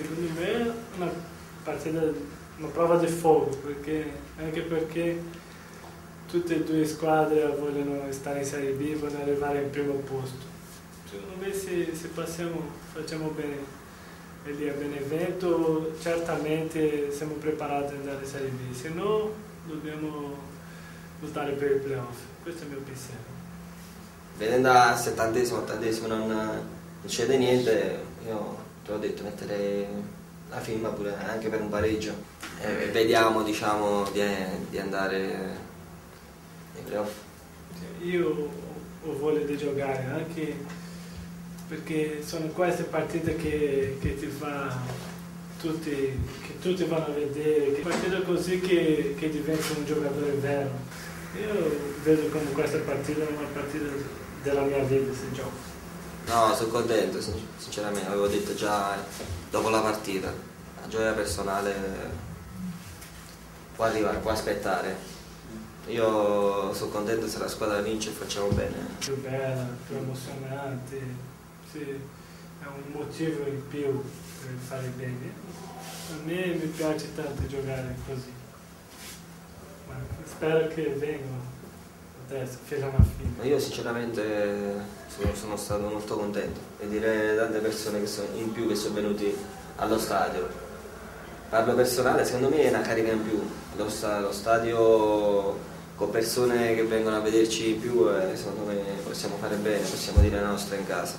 Secondo me è una partita, una prova di fuoco, perché, anche perché tutte e due squadre vogliono stare in Serie B, vogliono arrivare in primo posto. Secondo me se, se passiamo, facciamo bene e lì a Benevento certamente siamo preparati ad andare in Serie B, se no dobbiamo lottare per il playoff, questo è il mio pensiero. Vedendo al settantesimo, ottantesimo non, non succede niente, io te l'ho detto, metterei la firma pure anche per un pareggio e vediamo diciamo, di, di andare nei playoff. Io ho voglia di giocare anche perché sono queste partite che, che ti fa tutti, che tutti vanno a vedere, che partite così che, che diventi un giocatore vero. Io vedo come questa partita è una partita della mia vita se gioco. No, sono contento, sinceramente, avevo detto già dopo la partita, la gioia personale può arrivare, può aspettare. Io sono contento se la squadra vince e facciamo bene. Più bella, più emozionante sì, è un motivo in più per fare bene. A me mi piace tanto giocare così, ma spero che vengano fine. Io sinceramente sono, sono, stato molto contento e dire tante persone sono in più che sono venuti allo stadio. Parlo personale, secondo me è una carica in più. Lo, lo stadio con persone che vengono a vederci in più, eh, secondo me possiamo fare bene, possiamo dire la nostra in casa.